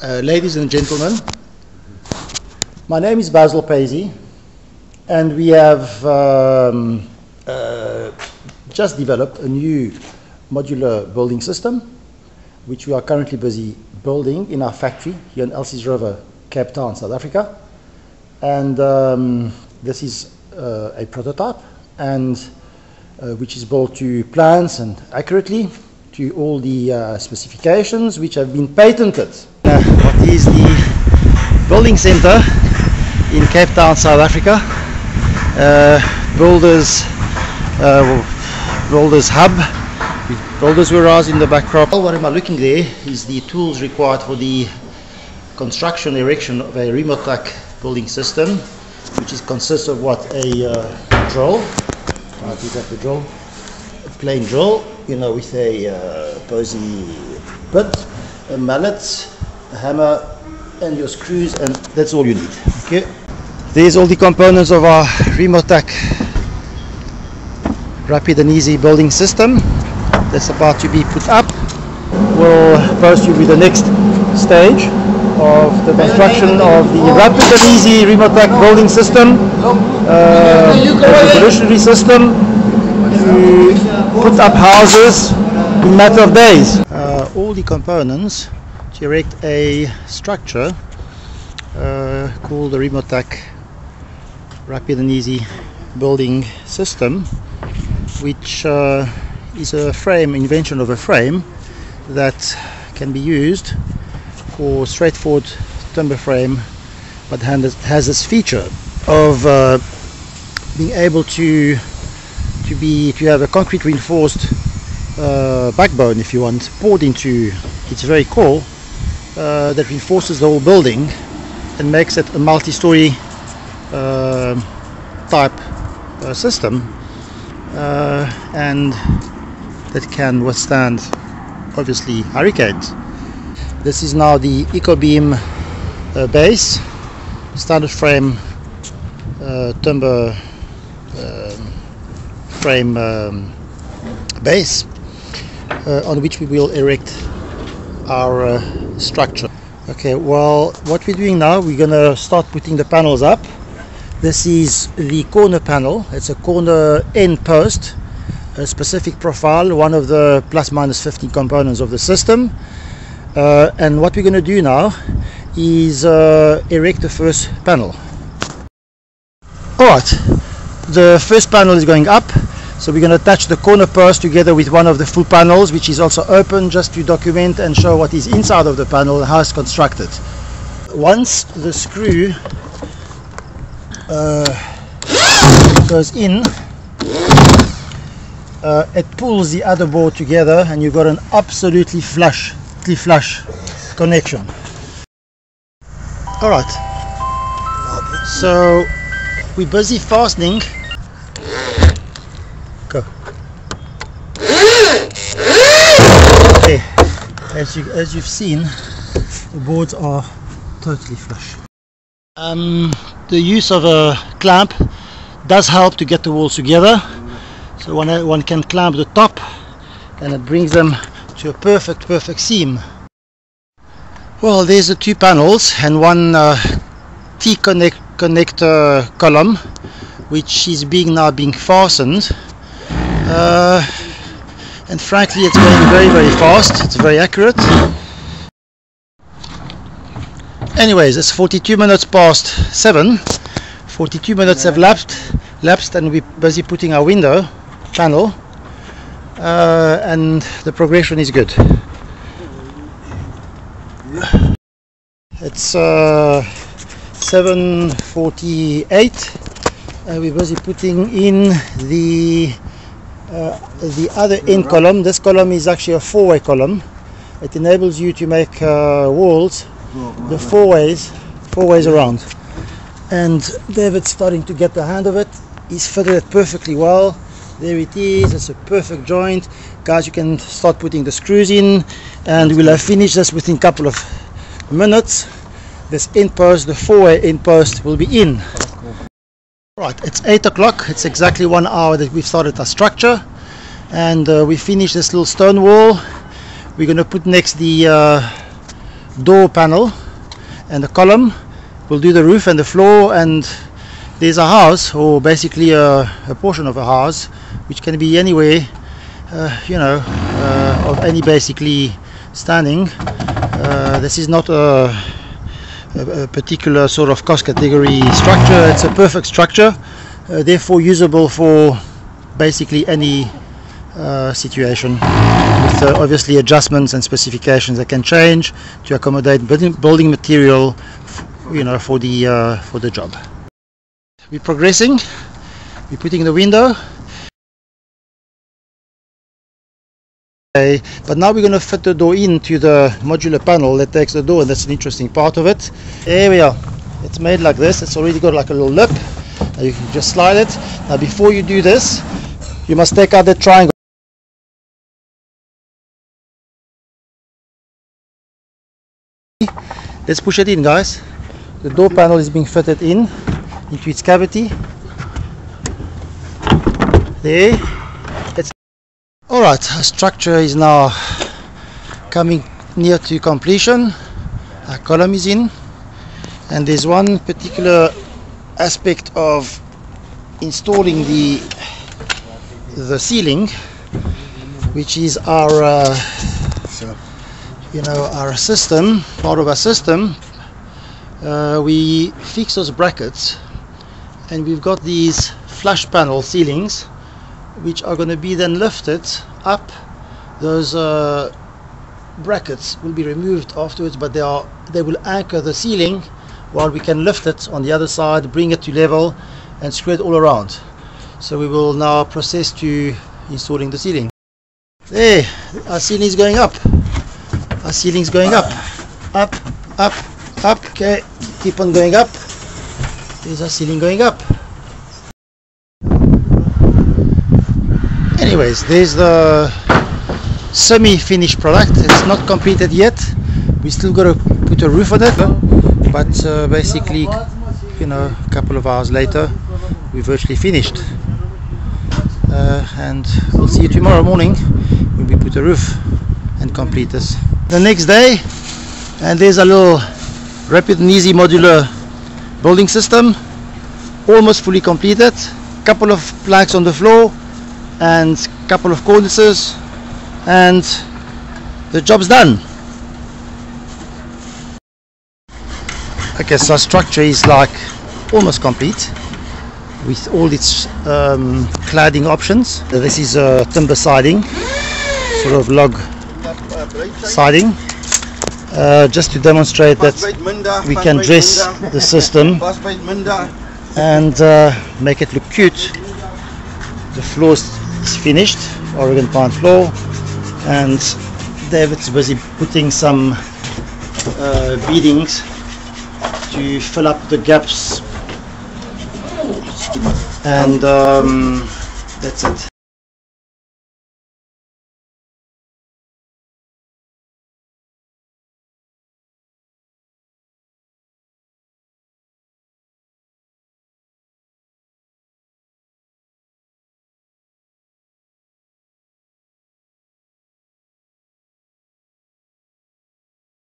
Uh, ladies and gentlemen, my name is Basil Paizee, and we have um, uh, just developed a new modular building system, which we are currently busy building in our factory here in Elsies River, Cape Town, South Africa. And um, this is uh, a prototype, and uh, which is built to plans and accurately to all the uh, specifications which have been patented. Uh, what is the building center in Cape Town, South Africa? Uh, builders, uh, builders hub, builders warehouse in the backdrop. What am I looking there is the tools required for the construction erection of a remote Remotac building system, which is consists of what a uh, drill. Right, is that the drill? A plain drill, you know, with a uh, Pozi bit, a mallet, hammer, and your screws, and that's all you need. Okay. There's all the components of our Remotac rapid and easy building system that's about to be put up. We'll post you with the next stage of the construction of the rapid and easy Remotac building system, uh, a revolutionary system to put up houses in a matter of days. Uh, all the components to erect a structure uh, called the Remotac rapid and easy building system which uh, is a frame invention of a frame that can be used for straightforward timber frame but has this feature of uh, being able to to be to have a concrete reinforced uh, backbone if you want poured into its very core uh, that reinforces the whole building and makes it a multi-story uh, type uh, system uh, and that can withstand obviously hurricanes. This is now the EcoBeam uh, base, standard frame uh, timber um, frame um, base on which we will erect our structure. Okay, well, what we're doing now, we're gonna start putting the panels up. This is the corner panel. It's a corner end post, a specific profile, one of the plus minus 15 components of the system. Uh, and what we're to do now is uh, erect the first panel. Alright, the first panel is going up. So we're going to attach the corner post together with one of the full panels, which is also open just to document and show what is inside of the panel and how it's constructed. Once the screw uh, goes in uh, it pulls the other board together and you've got an absolutely flush flush connection. All right. So we're busy fastening as you as you've seen the boards are totally flush. Um, the use of a clamp does help to get the walls together. So one, one can clamp the top and it brings them to a perfect perfect seam. Well there's the two panels and one uh, T connect connector column which is being now being fastened. Uh, and frankly it's going very very fast. It's very accurate. Anyways it's 42 minutes past 7 42 minutes have lapsed lapsed and we're busy putting our window panel uh, and the progression is good. It's uh, 748 and we're busy putting in the uh, the other end column. This column is actually a four-way column. It enables you to make uh, walls the four ways four ways around. And David's starting to get the hand of it. He's fitted it perfectly well. There it is. It's a perfect joint. Guys you can start putting the screws in. And we'll have finished this within a couple of minutes. This end post the four-way end post will be in right it's eight o'clock. It's exactly one hour that we've started our structure. And uh, we finished this little stone wall. We're going to put next the uh, door panel and the column. We'll do the roof and the floor. And there's a house or basically a, a portion of a house which can be anywhere uh, you know uh, of any basically standing. Uh, this is not a, a, a, particular sort of cost category structure. It's a perfect structure uh, therefore usable for basically any uh, situation with uh, obviously adjustments and specifications that can change to accommodate building, building material you know for the uh, for the job. We're progressing. We're putting the window but now we're going to fit the door into the modular panel that takes the door and that's an interesting part of it. There we are. It's made like this. It's already got like a little lip. Now you can just slide it. Now before you do this you must take out the triangle. Let's push it in guys. The door panel is being fitted in into its cavity. There all right our structure is now coming near to completion. Our column is in and there's one particular aspect of installing the the ceiling which is our uh, you know our system part of our system. Uh, we fix those brackets and we've got these flush panel ceilings which are going to be then lifted up those uh, brackets will be removed afterwards but they are they will anchor the ceiling while we can lift it on the other side bring it to level and screw it all around. So we will now process to installing the ceiling. There our ceiling is going up. Our ceiling is going up. Up up up. Okay keep on going up. There's our ceiling going up anyways there's the semi-finished product. It's not completed yet. We still got to put a roof on it but uh, basically you know a couple of hours later we virtually finished. Uh, and we'll see you tomorrow morning when we put a roof and complete this. The next day and there's a little rapid and easy modular building system. Almost fully completed. Couple of planks on the floor and couple of cornices and the job's done. Okay so our structure is like almost complete with all its um, cladding options. This is a timber siding sort of log siding uh, just to demonstrate that we can dress the system and uh, make it look cute. The floor is finished Oregon pine floor and David's busy putting some uh, beadings to fill up the gaps. And um, that's it